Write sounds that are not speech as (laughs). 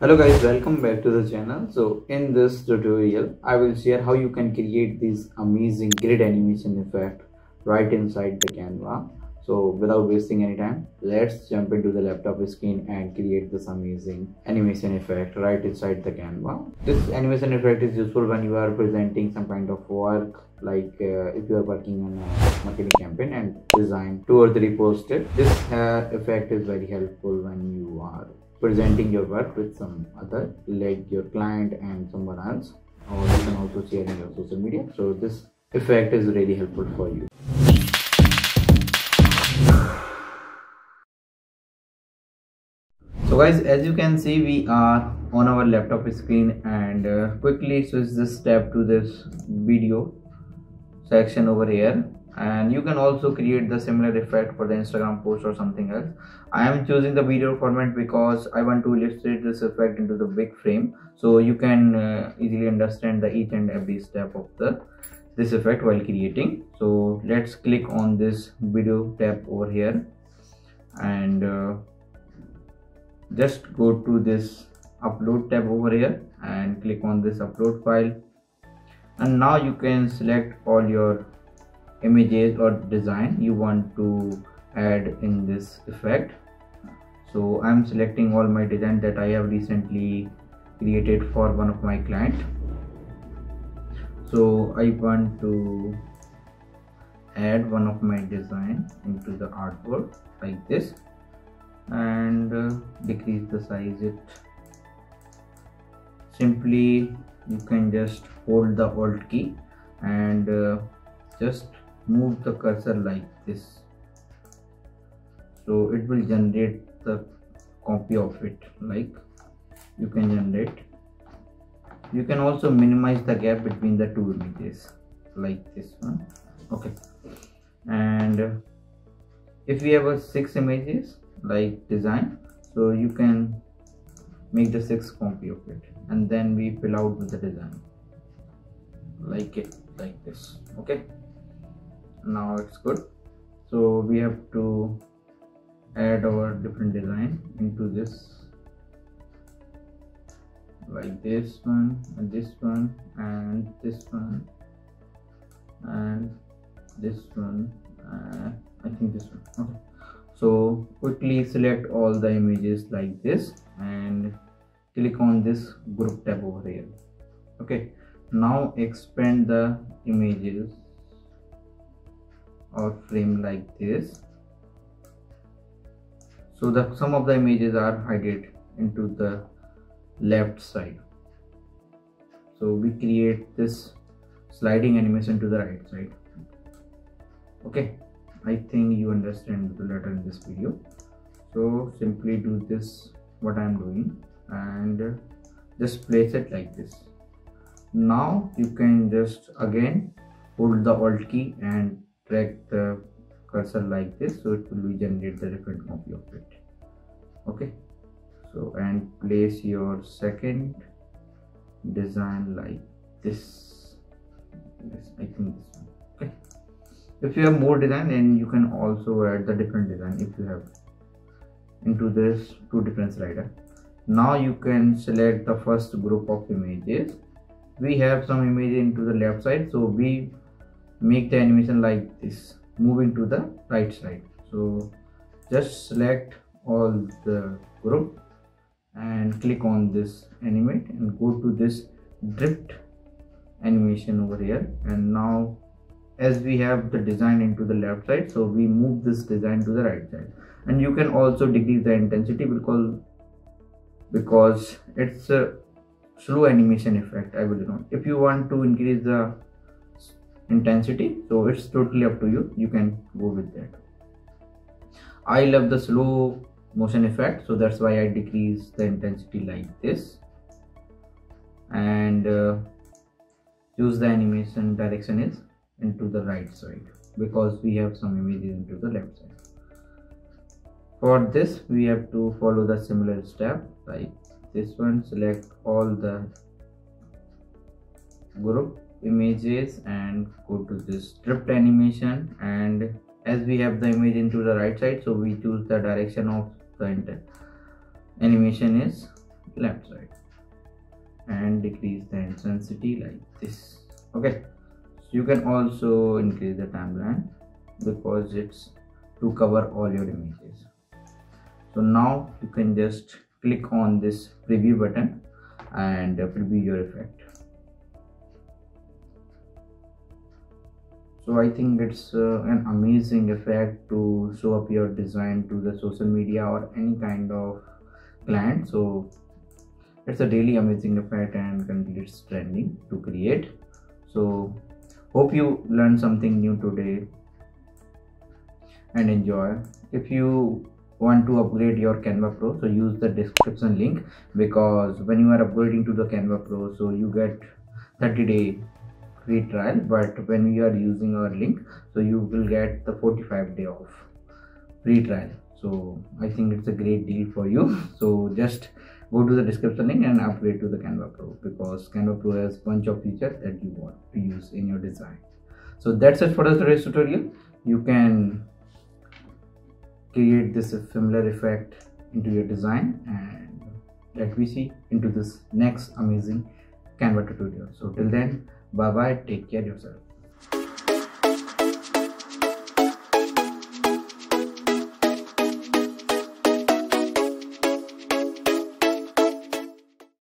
Hello guys, welcome back to the channel. So in this tutorial, I will share how you can create this amazing grid animation effect right inside the Canva. So without wasting any time, let's jump into the laptop screen and create this amazing animation effect right inside the Canva. This animation effect is useful when you are presenting some kind of work like uh, if you are working on a marketing campaign and design two or three post it. This uh, effect is very helpful when you are presenting your work with some other like your client and someone else or you can also share in your social media. So this effect is really helpful for you. So guys as you can see we are on our laptop screen and uh, quickly switch this tab to this video section over here and you can also create the similar effect for the instagram post or something else. I am choosing the video format because i want to illustrate this effect into the big frame. So you can uh, easily understand the each and every step of the this effect while creating. So let's click on this video tab over here. And uh, just go to this upload tab over here and click on this upload file. And now you can select all your images or design you want to add in this effect. So i'm selecting all my design that i have recently created for one of my client. So i want to add one of my design into the artboard like this and uh, decrease the size it. Simply you can just hold the alt key and uh, just move the cursor like this. So it will generate the copy of it. Like you can generate. You can also minimize the gap between the two images like this one. Okay. And if we have a six images like design so you can make the six copy of it and then we fill out with the design. Like it like this. Okay now it's good. So we have to add our different design into this. Like this one and this one and this one and this one uh, I think this one. Okay. So quickly select all the images like this and click on this group tab over here. Okay. Now expand the images or frame like this. So the some of the images are hidden into the left side. So we create this sliding animation to the right side. Okay i think you understand the letter in this video. So simply do this what i'm doing and just place it like this. Now you can just again hold the alt key and drag the cursor like this so it will generate the different copy of it. Okay. So and place your second design like this. Yes i think this one. Okay. If you have more design then you can also add the different design if you have into this two different slider. Now you can select the first group of images. We have some image into the left side so we make the animation like this moving to the right side. So just select all the group and click on this animate and go to this drift animation over here. And now as we have the design into the left side so we move this design to the right side. And you can also decrease the intensity because because it's a slow animation effect i will know if you want to increase the intensity. So it's totally up to you. You can go with that. I love the slow motion effect. So that's why i decrease the intensity like this. And uh, use the animation direction is into the right side because we have some images into the left side. For this we have to follow the similar step like this one. Select all the group images and go to this drift animation. And as we have the image into the right side so we choose the direction of the animation is left side. And decrease the intensity like this. Okay. So you can also increase the timeline because it's to cover all your images. So now you can just click on this preview button and preview your effect so i think it's uh, an amazing effect to show up your design to the social media or any kind of client. So it's a really amazing effect and currently it's trending to create. So hope you learned something new today and enjoy. If you want to upgrade your canva pro so use the description link because when you are upgrading to the canva pro so you get 30 day free trial but when you are using our link so you will get the 45 day off free trial. So i think it's a great deal for you. (laughs) So just go to the description link and upgrade to the canva pro because canva pro has bunch of features that you want to use in your design. So that's it for today's tutorial. You can create this similar effect into your design and let me see into this next amazing canva tutorial. So till then bye bye take care yourself